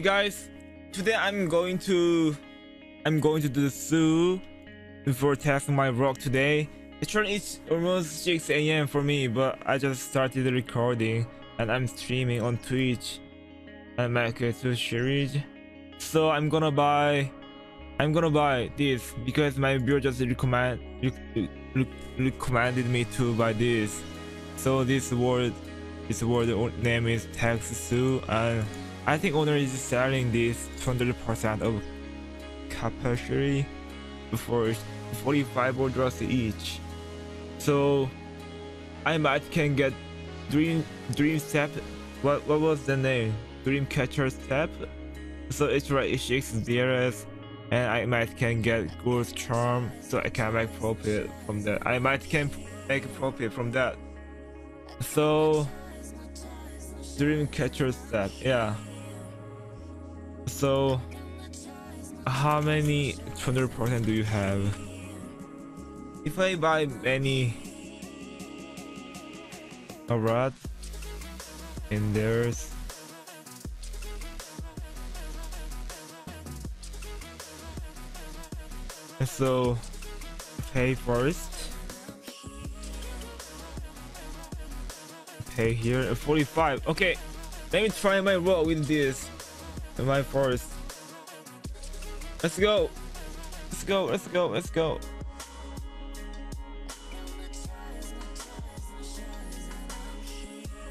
Hey guys, today I'm going to I'm going to do the zoo before testing my rock today. Actually it's almost 6 a.m. for me, but I just started recording and I'm streaming on Twitch and Minecraft series. So I'm gonna buy I'm gonna buy this because my viewer just recommend rec- rec- recommended me to buy this. So this word this word name is Tex Su and I think owner is selling this 200% of capacity for 45 orders each. So I might can get dream dream step what what was the name? Dream catcher step. So it's right it shakes zeros and I might can get ghost charm so I can make profit from that. I might can make profit from that. So dream catcher step, yeah. So how many 200% do you have? If I buy many Alright and there's so pay first. Pay here. At 45 okay let me try my roll with this my forest. let's go. Let's go let's go let's go.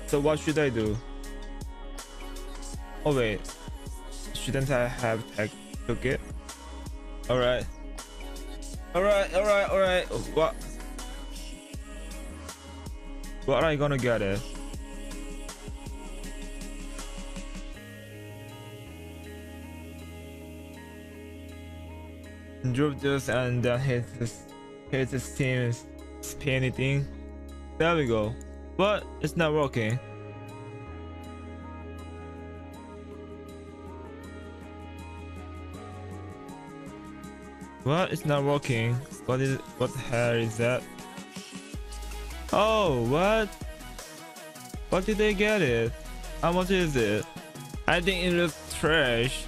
So what should i do? Oh wait. Shouldn't i have tech took it? All right all right all right all right what? What are i gonna get it drop this and uh, hit this hit this team spinny thing there we go. But it's not working. What it's not working. What is what the hell is that? Oh what? What did they get it? How much is it? I think it looks trash.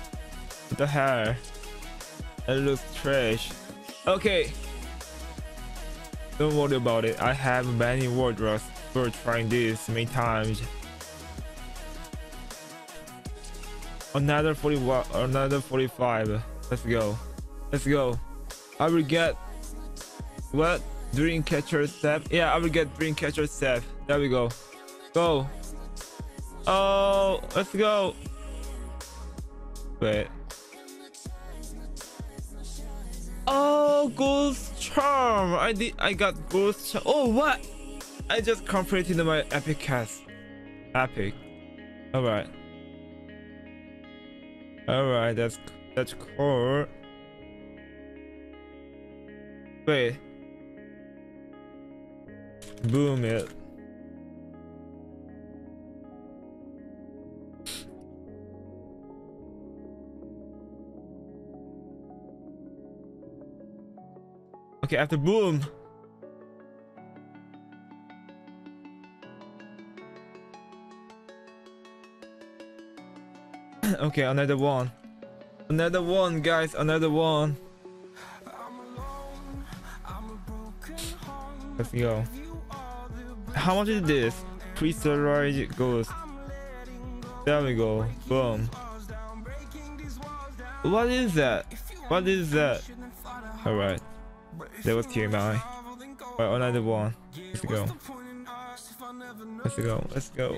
What the hell it looks trash. Okay. Don't worry about it. I have many wardrobes for trying this many times. Another 41, another 45. Let's go. Let's go. I will get what? Dream catcher step? Yeah, I will get dream catcher step. There we go. Go. Oh, let's go. Wait. Ghost Charm! I did. I got Ghost Charm. Oh, what? I just completed my epic cast. Epic. All right. All right. That's that's cool. Wait. Boom it. Okay, after boom. okay, another one. Another one, guys. Another one. Let's go. How much is this? Crystalloid Ghost. There we go. Boom. What is that? What is that? Alright. That was TMI. Alright, another one. Let's go. Let's go. Let's go.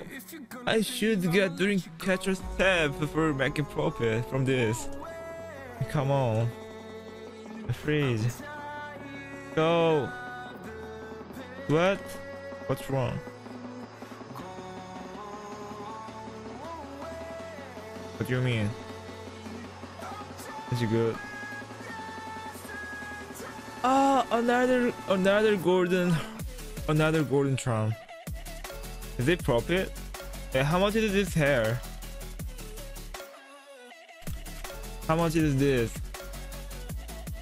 I should get during catcher's tab for making profit from this. Come on. Freeze. Go. What? What's wrong? What do you mean? Is it good? Ah, another another golden another golden charm. Is it profit? Yeah, how much is this hair? How much is this?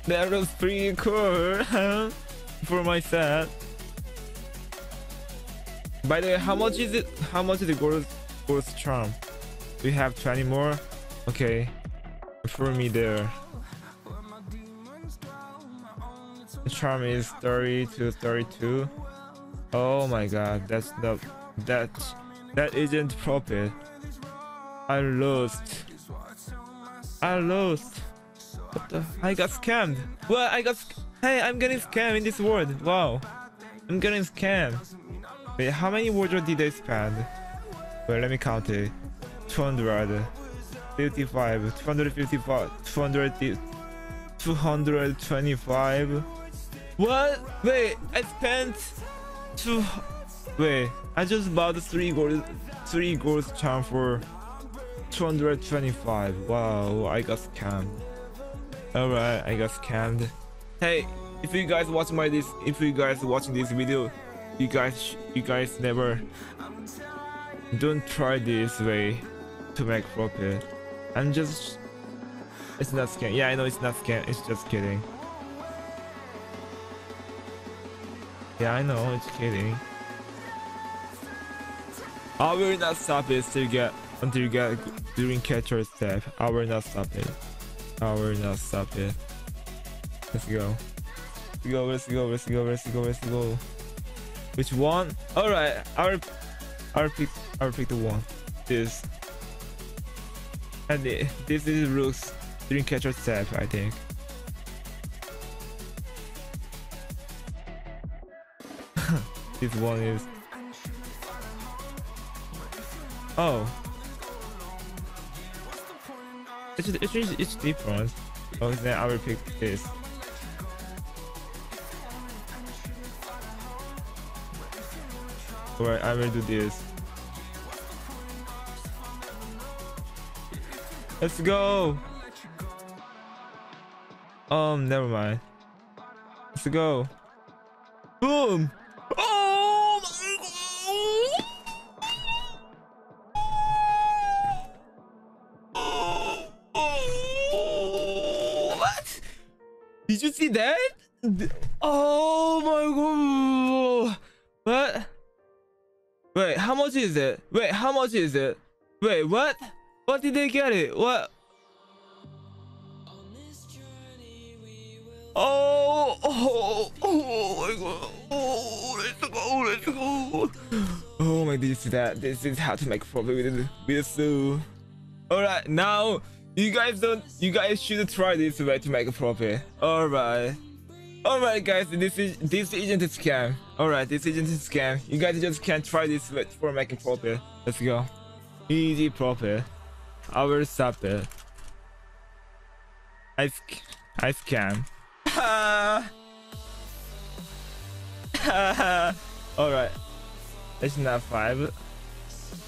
That was pretty cool for my set. By the way, how much is it? How much is the gold gold charm? We have 20 more. Okay. For me there. The charm is 30 to 32. Oh my god, that's not that that isn't profit. I lost. I lost. What the? I got scammed. Well, I got. Hey, I'm getting scammed in this world. Wow, I'm getting scammed. Wait, how many wardrobe did I spend? Well, let me count it. 200, 55, 255, 200, 225. What? Wait, I spent two. Wait, I just bought three gold, three gold charm for 225. Wow, I got scammed. Alright, I got scammed. Hey, if you guys watch my this, if you guys watching this video, you guys, you guys never don't try this way to make profit. I'm just, it's not scam. Yeah, I know it's not scam. It's just kidding. Yeah, I know, it's kidding. I will not stop it till get until you get during catcher step. I will not stop it. I will not stop it. Let's go. Let's go, let's go, let's go, let's go, let's go. Which one? Alright, I'll I'll pick I'll pick the one. This. And this is Rook's during catcher step, I think. This one is. Oh. It's it's it's different oh then I will pick this. Alright I will do this. Let's go! Um never mind. Let's go. Boom Oh my god. What? Wait, how much is it? Wait, how much is it? Wait, what? What did they get it? What? Oh, oh, oh my god. Oh, let's go, let's go. Oh my, this is that. This is how to make profit with, with Sue. Alright, now you guys don't. You guys should try this way to make a profit. All right. All right, guys. This is this isn't a scam. All right, this isn't a scam. You guys just can't try this for making profit. Let's go. Easy profit. Will stop it. Uh, I sc I scam. All right. It's not five.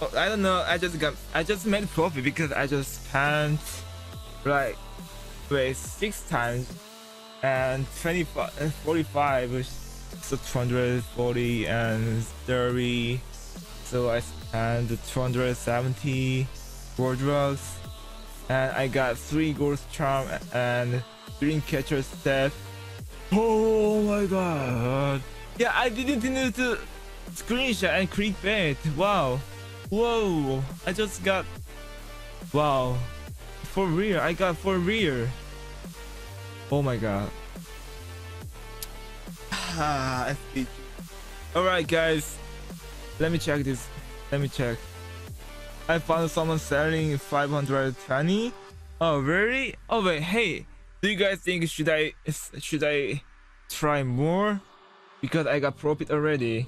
Oh, I don't know. I just got. I just made profit because I just spent like wait six times and 25 uh, 45 so 240 and 30 so i spent 270 wardrobes and i got three gold charm and green catcher step oh my god yeah i didn't need to screenshot and clickbait wow Whoa! I just got... Wow. For real, I got for real. Oh my god. Ah, Alright guys. Let me check this. Let me check. I found someone selling 520. Oh really? Oh wait, hey. Do you guys think should I should I try more? Because I got profit already.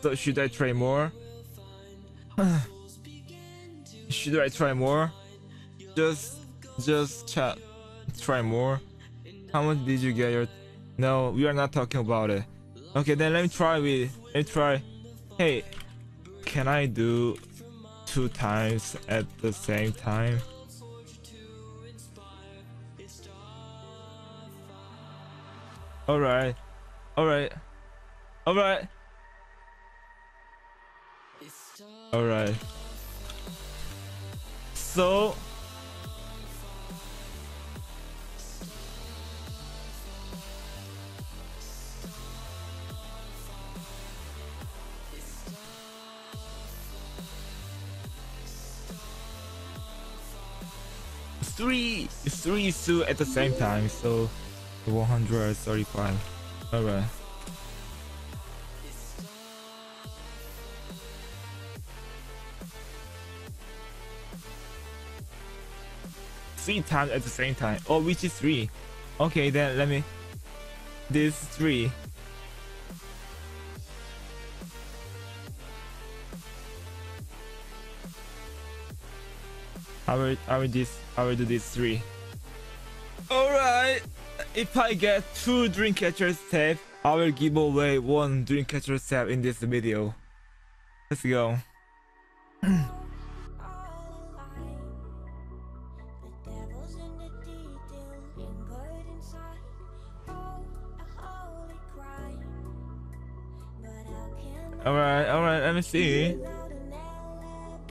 So should I try more? Should I try more? Just, just chat. Try more. How much did you get your? No, we are not talking about it. Okay, then let me try with. Let me try. Hey, can I do two times at the same time? Alright. Alright. Alright. All right. So three three Su at the same time. So 135. All right. Three times at the same time. Oh, which is three? Okay, then let me. This three. I will, I will this, I will do this three. All right. If I get two Dreamcatcher tape, I will give away one Dreamcatcher tape in this video. Let's go. Alright, alright, let me see.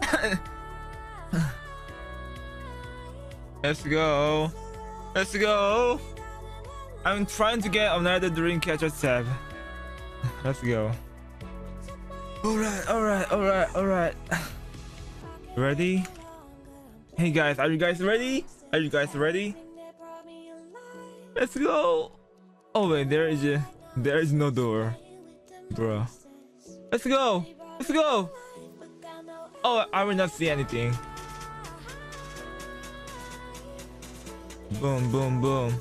Let's go. Let's go. I'm trying to get another Dreamcatcher tab. Let's go. Alright, alright, alright, alright. Ready? Hey guys, are you guys ready? Are you guys ready? Let's go. Oh wait, there is a, there is no door, bro. Let's go. Let's go. Oh, I will not see anything. Boom, boom, boom.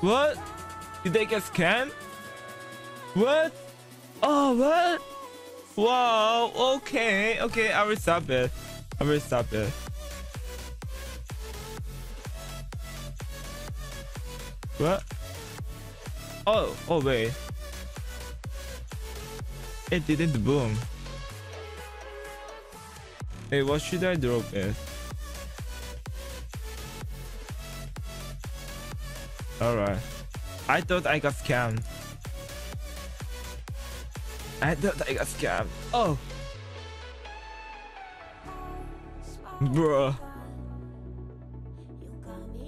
What? Did they get scammed? What? Oh, what? Wow, okay, okay, I will stop it. I will stop it. What? Oh, oh wait. It didn't boom. Hey, what should I drop it? Alright. I thought I got scammed. I thought I got scammed. Oh! Bruh.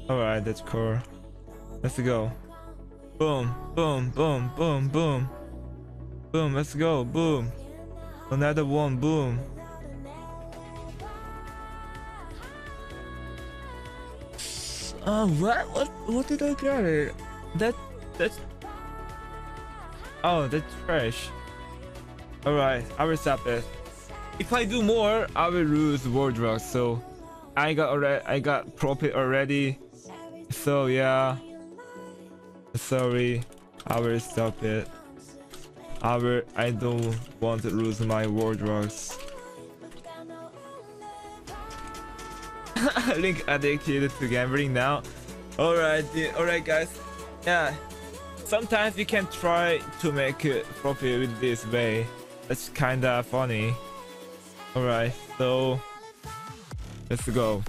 Alright, that's cool. Let's go. Boom, boom, boom, boom, boom. Boom, let's go, boom. Another one, boom. Oh, what? What? What did I get? That, that's... Oh, that's trash. Alright, I will stop it. If I do more, I will lose wardrobe, so... I got already, I got profit already. So yeah. Sorry, I will stop it. I will, I don't want to lose my wardrobes. Link addicted to gambling now. Alright, alright guys. Yeah. Sometimes you can try to make profit with this way. That's kinda funny. Alright, so let's go.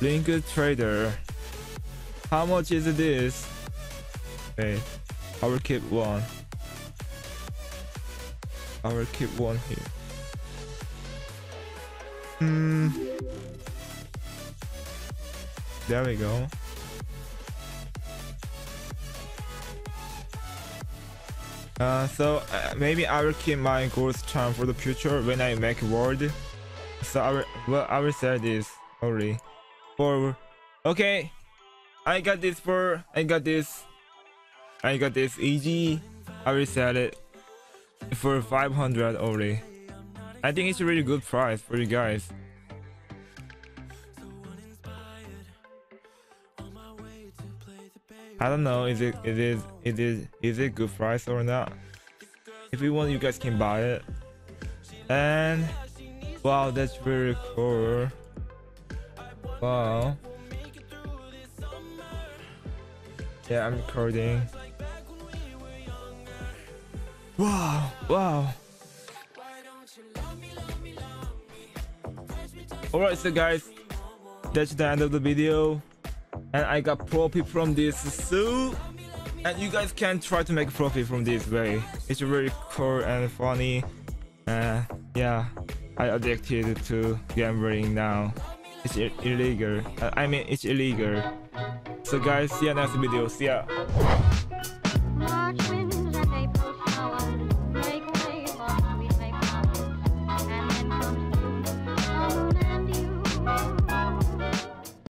Link trader. How much is this? Okay, I will keep one. I will keep one here. Hmm. There we go. Uh, so uh, maybe I will keep my ghost charm for the future when I make world. So I will, well, I will sell this only for. Okay, I got this for. I got this. I got this easy. I will sell it for 500 only. I think it's a really good price for you guys. I don't know. Is it it is it is is it good price or not? If you want, you guys can buy it. And wow, that's very cool. Wow. Yeah, I'm recording. Wow, wow. Alright, so guys, that's the end of the video and I got profit from this so and you guys can try to make profit from this way. It's very cool and funny. Uh, yeah. I addicted to gambling now. It's illegal. Uh, I mean it's illegal. So guys see you next video. See ya